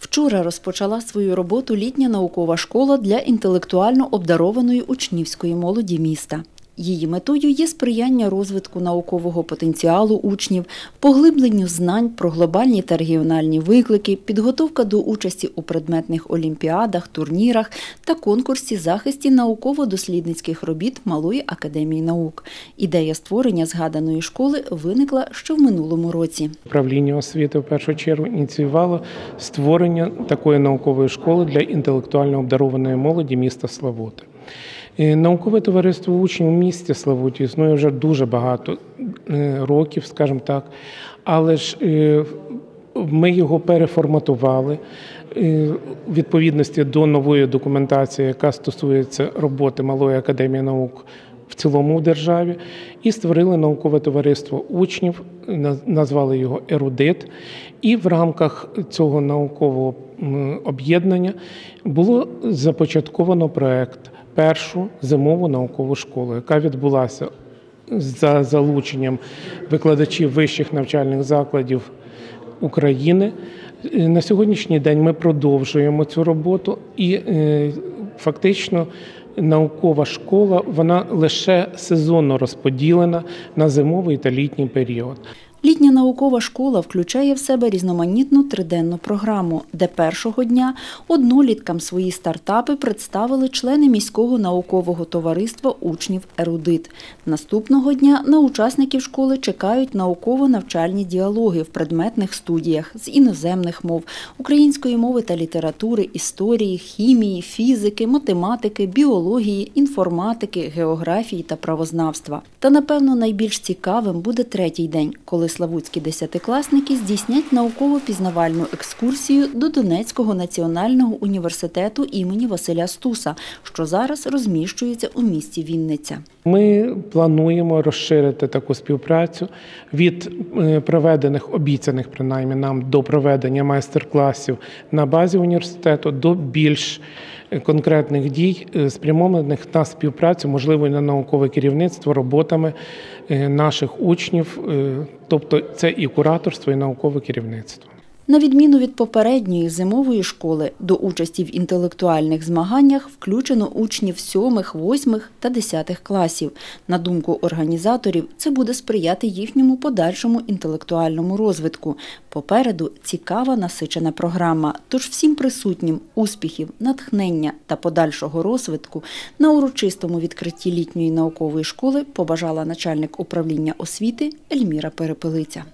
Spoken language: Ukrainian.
Вчора розпочала свою роботу літня наукова школа для інтелектуально обдарованої учнівської молоді міста. Її метою є сприяння розвитку наукового потенціалу учнів, поглибленню знань про глобальні та регіональні виклики, підготовка до участі у предметних олімпіадах, турнірах та конкурсі захисті науково-дослідницьких робіт Малої академії наук. Ідея створення згаданої школи виникла ще в минулому році. Управління освіти в першу чергу ініціювало створення такої наукової школи для інтелектуально обдарованої молоді міста Славути. Е, Наукове товариство учнів у місті Славуті існує вже дуже багато е, років, скажімо так, але ж е, ми його переформатували в відповідності до нової документації, яка стосується роботи Малої академії наук в цілому в державі, і створили наукове товариство учнів, назвали його Ерудит. І в рамках цього наукового об'єднання було започатковано проект першу зимову наукову школу, яка відбулася за залученням викладачів вищих навчальних закладів України. Е, На сьогоднішній день ми продовжуємо цю роботу, і е, фактично наукова школа вона лише сезонно розподілена на зимовий та літній період. Літня наукова школа включає в себе різноманітну триденну програму, де першого дня одноліткам свої стартапи представили члени міського наукового товариства учнів Ерудит. Наступного дня на учасників школи чекають науково-навчальні діалоги в предметних студіях з іноземних мов, української мови та літератури, історії, хімії, фізики, математики, біології, інформатики, географії та правознавства. Та напевно найбільш цікавим буде третій день, коли славутські десятикласники здійснять науково-пізнавальну екскурсію до Донецького національного університету імені Василя Стуса, що зараз розміщується у місті Вінниця. Ми плануємо розширити таку співпрацю від е, проведених обіцяних принаймні нам до проведення майстер-класів на базі університету до більш е, конкретних дій, е, спрямованих на співпрацю, можливо, на наукове керівництво роботами наших учнів, тобто це і кураторство, і наукове керівництво. На відміну від попередньої зимової школи, до участі в інтелектуальних змаганнях включено учнів 7, 8 та 10 класів. На думку організаторів, це буде сприяти їхньому подальшому інтелектуальному розвитку. Попереду цікава насичена програма. Тож всім присутнім успіхів, натхнення та подальшого розвитку на урочистому відкритті літньої наукової школи побажала начальник управління освіти Ельміра Перепелиця.